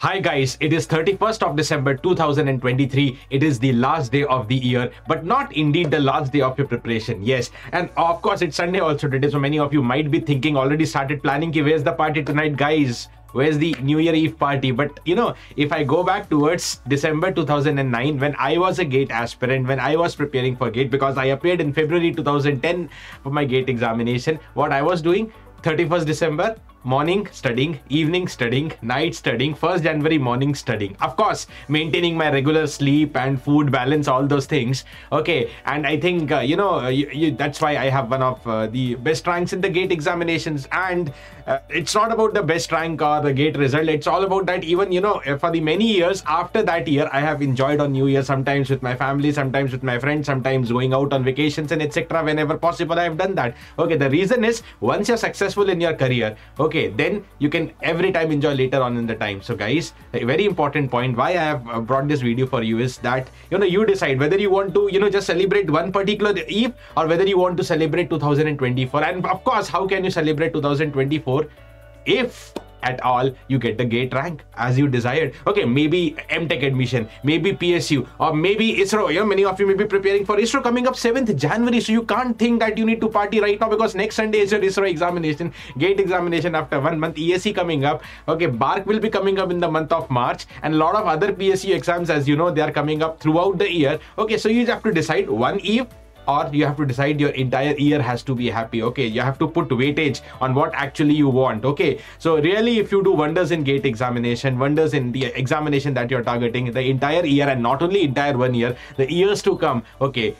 Hi guys, it is 31st of December 2023. It is the last day of the year, but not indeed the last day of your preparation. Yes, and of course it's Sunday also today, so many of you might be thinking already started planning, ki, where's the party tonight, guys? Where's the New Year Eve party? But you know, if I go back towards December 2009, when I was a GATE aspirant, when I was preparing for GATE, because I appeared in February 2010 for my GATE examination, what I was doing 31st December, morning studying, evening studying, night studying, 1st January morning studying. Of course, maintaining my regular sleep and food balance, all those things. Okay, and I think, uh, you know, uh, you, you, that's why I have one of uh, the best ranks in the GATE examinations. And uh, it's not about the best rank or the GATE result. It's all about that even, you know, for the many years after that year, I have enjoyed on New Year, sometimes with my family, sometimes with my friends, sometimes going out on vacations and etc. Whenever possible, I have done that. Okay, the reason is once you're successful in your career, okay, okay then you can every time enjoy later on in the time so guys a very important point why i have uh, brought this video for you is that you know you decide whether you want to you know just celebrate one particular eve or whether you want to celebrate 2024 and of course how can you celebrate 2024 if at all, you get the gate rank as you desired. Okay, maybe MTech admission, maybe PSU, or maybe ISRO. You know, many of you may be preparing for ISRO coming up 7th January, so you can't think that you need to party right now because next Sunday is your ISRO examination, gate examination after one month, ESE coming up. Okay, BARC will be coming up in the month of March, and a lot of other PSU exams, as you know, they are coming up throughout the year. Okay, so you have to decide one eve or you have to decide your entire year has to be happy okay? You have to put weightage on what actually you want okay? So really if you do wonders in gate examination wonders in the examination that you're targeting the entire year and not only entire one year the years to come okay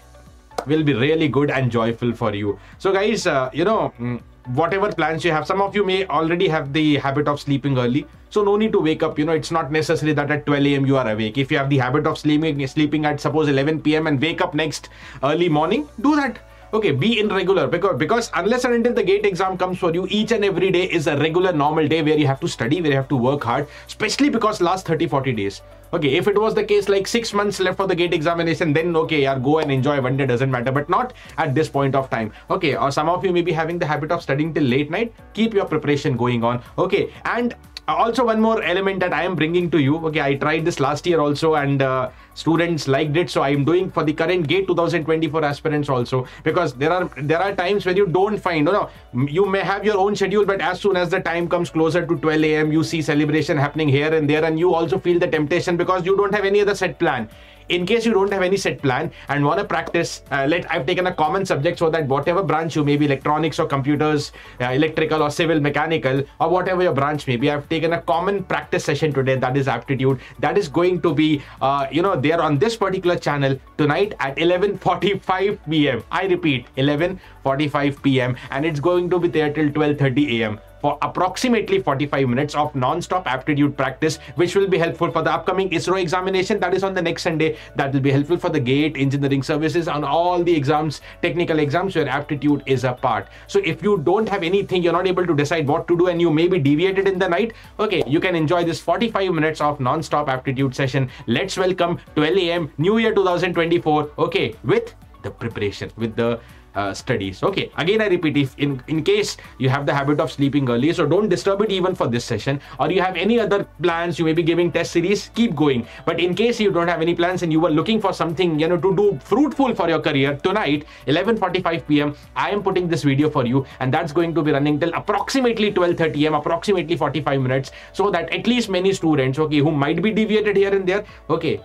will be really good and joyful for you. So guys uh, you know mm, whatever plans you have. Some of you may already have the habit of sleeping early. So no need to wake up. You know it's not necessary that at 12 a.m you are awake. If you have the habit of sleeping sleeping at suppose 11 p.m and wake up next early morning do that okay be in regular because because unless and until the gate exam comes for you each and every day is a regular normal day where you have to study where you have to work hard especially because last 30 40 days. Okay if it was the case like six months left for the gate examination then okay yeah go and enjoy one day doesn't matter but not at this point of time. Okay or some of you may be having the habit of studying till late night. Keep your preparation going on. Okay and also one more element that i am bringing to you. Okay i tried this last year also and uh, students liked it so i am doing for the current gate 2024 aspirants also. Because there are there are times when you don't find no you may have your own schedule but as soon as the time comes closer to 12 a.m you see celebration happening here and there and you also feel the temptation because you don't have any other set plan in case you don't have any set plan and want to practice uh, let i've taken a common subject so that whatever branch you may be electronics or computers uh, electrical or civil mechanical or whatever your branch may be i've taken a common practice session today that is aptitude that is going to be uh, you know there on this particular channel tonight at 11:45 p.m. i repeat 11:45 p.m. and it's going to be there till 12:30 a.m for approximately 45 minutes of non-stop aptitude practice, which will be helpful for the upcoming ISRO examination that is on the next Sunday. That will be helpful for the GATE, engineering services, and all the exams, technical exams where aptitude is a part. So if you don't have anything, you're not able to decide what to do, and you may be deviated in the night, okay, you can enjoy this 45 minutes of non-stop aptitude session. Let's welcome 12 a.m. New Year 2024, okay, with the preparation, with the uh, studies. Okay again i repeat if in in case you have the habit of sleeping early so don't disturb it even for this session. Or you have any other plans you may be giving test series keep going. But in case you don't have any plans and you were looking for something you know to do fruitful for your career tonight 11:45 pm i am putting this video for you. And that's going to be running till approximately 12:30 am approximately 45 minutes. So that at least many students okay who might be deviated here and there okay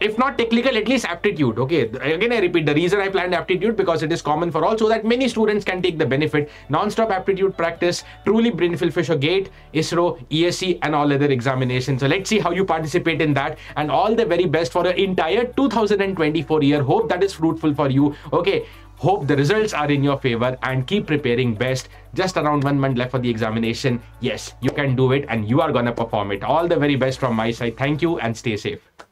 if not technical at least aptitude. Okay again i repeat the reason i planned aptitude because it is common for all so that many students can take the benefit. Non-stop aptitude practice truly brainful fisher gate isro ese and all other examinations. So let's see how you participate in that and all the very best for the entire 2024 year. Hope that is fruitful for you. Okay hope the results are in your favor and keep preparing best. Just around one month left for the examination. Yes you can do it and you are gonna perform it. All the very best from my side. Thank you and stay safe